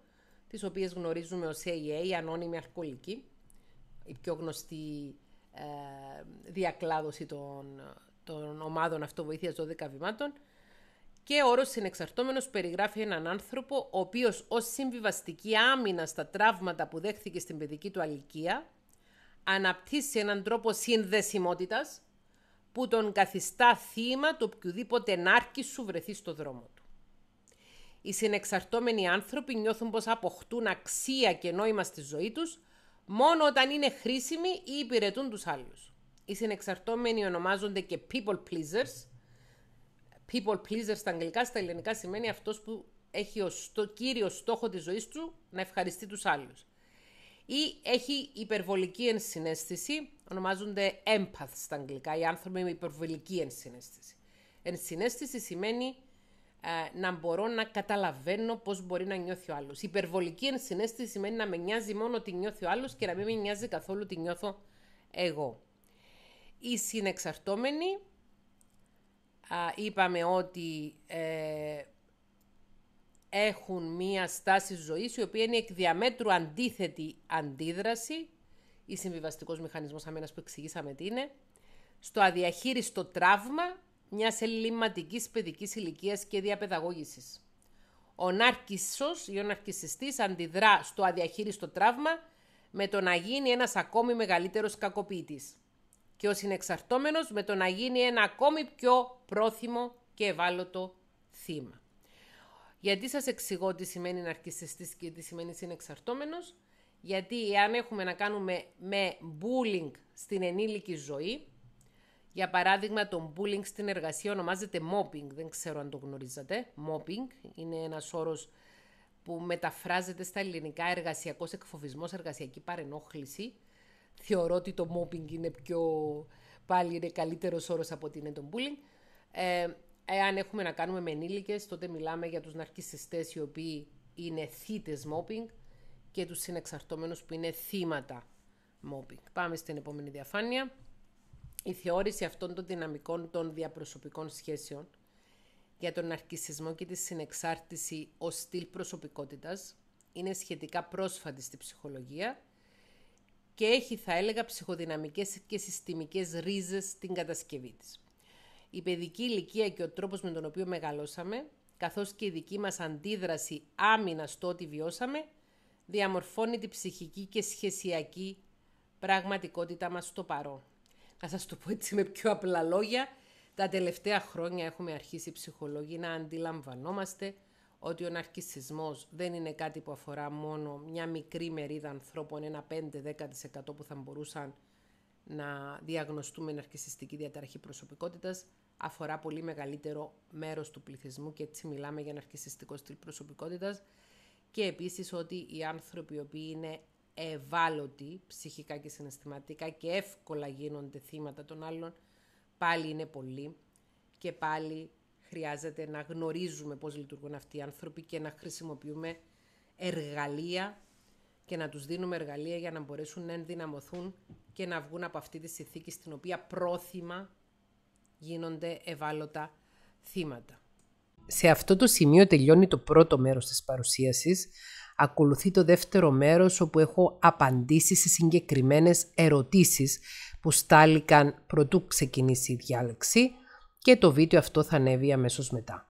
τις οποίες γνωρίζουμε ως AA, η ανώνυμη αλκοολική, η πιο γνωστή ε, διακλάδωση των, των ομάδων αυτοβοήθειας 12 βημάτων. Και ο όρος συνεξαρτώμενος περιγράφει έναν άνθρωπο ο οποίος ως συμβιβαστική άμυνα στα τραύματα που δέχθηκε στην παιδική του αλικία αναπτύσσει έναν τρόπο συνδεσιμότητας που τον καθιστά θύμα του οποιοδήποτε νάρκης σου βρεθεί στο δρόμο του. Οι συνεξαρτώμενοι άνθρωποι νιώθουν πως αποκτούν αξία και νόημα στη ζωή τους μόνο όταν είναι χρήσιμοι ή υπηρετούν τους άλλους. Οι συνεξαρτώμενοι ονομάζονται και people pleasers. People pleasers στα αγγλικά, στα ελληνικά σημαίνει αυτός που έχει ως το κύριο στόχο της ζωής του να ευχαριστεί τους άλλους ή έχει υπερβολική ενσυναίσθηση, ονομάζονται empaths στα αγγλικά, οι άνθρωποι με υπερβολική ενσυναίσθηση. Ενσυναίσθηση σημαίνει ε, να μπορώ να καταλαβαίνω πώς μπορεί να νιώθει ο άλλος. Υπερβολική ενσυναίσθηση σημαίνει να με νοιάζει μόνο τι νιώθει ο άλλος και να μην με νοιάζει καθόλου τι νιώθω εγώ. Οι συνεξαρτώμενοι, είπαμε ότι ε, έχουν μία στάση ζωής η οποία είναι εκ διαμέτρου αντίθετη αντίδραση ή συμβιβαστικός μηχανισμός αμήνας που εξηγήσαμε τι είναι, στο αδιαχείριστο τραύμα μιας ελληματικής παιδικής ηλικίας και διαπαιδαγώγησης. Ο νάρκισσος ή ο ναρκισσιστής αντιδρά στο αδιαχείριστο τραύμα με το να γίνει ένας ακόμη μεγαλύτερος κακοποιητής και ο συνεξαρτώμενος με το να γίνει ένα ακόμη πιο πρόθυμο και ευάλωτο θύμα. Γιατί σας εξηγώ τι σημαίνει ναρκισιστής και τι σημαίνει συνεξαρτώμενος; Γιατί εάν έχουμε να κάνουμε με bullying στην ενήλικη ζωή, για παράδειγμα το bullying στην εργασία ονομάζεται mobbing, δεν ξέρω αν το γνωρίζατε. Mobbing είναι ένας όρος που μεταφράζεται στα ελληνικά εργασιακός εκφοβισμός, εργασιακή παρενόχληση. Θεωρώ ότι το mobbing είναι πιο, πάλι είναι καλύτερος όρος από ότι είναι το bullying. Ε, Εάν έχουμε να κάνουμε με ενήλικες, τότε μιλάμε για τους ναρκιστέ οι οποίοι είναι θύτες mobbing και τους συνεξαρτώμενους που είναι θύματα mobbing. Πάμε στην επόμενη διαφάνεια. Η θεώρηση αυτών των δυναμικών των διαπροσωπικών σχέσεων για τον ναρκισισμό και τη συνεξάρτηση ως στυλ προσωπικότητας είναι σχετικά πρόσφατη στη ψυχολογία και έχει, θα έλεγα, ψυχοδυναμικές και συστημικές ρίζες στην κατασκευή της η παιδική ηλικία και ο τρόπος με τον οποίο μεγαλώσαμε, καθώς και η δική μας αντίδραση άμυνα στο ότι βιώσαμε, διαμορφώνει τη ψυχική και σχεσιακή πραγματικότητα μας στο παρόν. Να σας το πω έτσι με πιο απλά λόγια, τα τελευταία χρόνια έχουμε αρχίσει οι ψυχολόγοι να αντιλαμβανόμαστε ότι ο ναρκισισμός δεν είναι κάτι που αφορά μόνο μια μικρή μερίδα ανθρώπων, ένα 5-10% που θα μπορούσαν να διαγνωστούμε ναρκισιστική διαταραχή προσωπικότητας, αφορά πολύ μεγαλύτερο μέρος του πληθυσμού και έτσι μιλάμε για ναρκισιστικός στυλ προσωπικότητας. Και επίσης ότι οι άνθρωποι οι οποίοι είναι ευάλωτοι ψυχικά και συναισθηματικά και εύκολα γίνονται θύματα των άλλων πάλι είναι πολλοί και πάλι χρειάζεται να γνωρίζουμε πώς λειτουργούν αυτοί οι άνθρωποι και να χρησιμοποιούμε εργαλεία και να τους δίνουμε εργαλεία για να μπορέσουν να ενδυναμωθούν και να βγουν από αυτή τη συνθήκη στην οποία πρόθυμα γίνονται ευάλωτα θύματα. Σε αυτό το σημείο τελειώνει το πρώτο μέρος της παρουσίασης. Ακολουθεί το δεύτερο μέρος όπου έχω απαντήσει σε συγκεκριμένες ερωτήσεις που στάληκαν προτού ξεκινήσει η διάλεξη και το βίντεο αυτό θα ανέβει αμέσως μετά.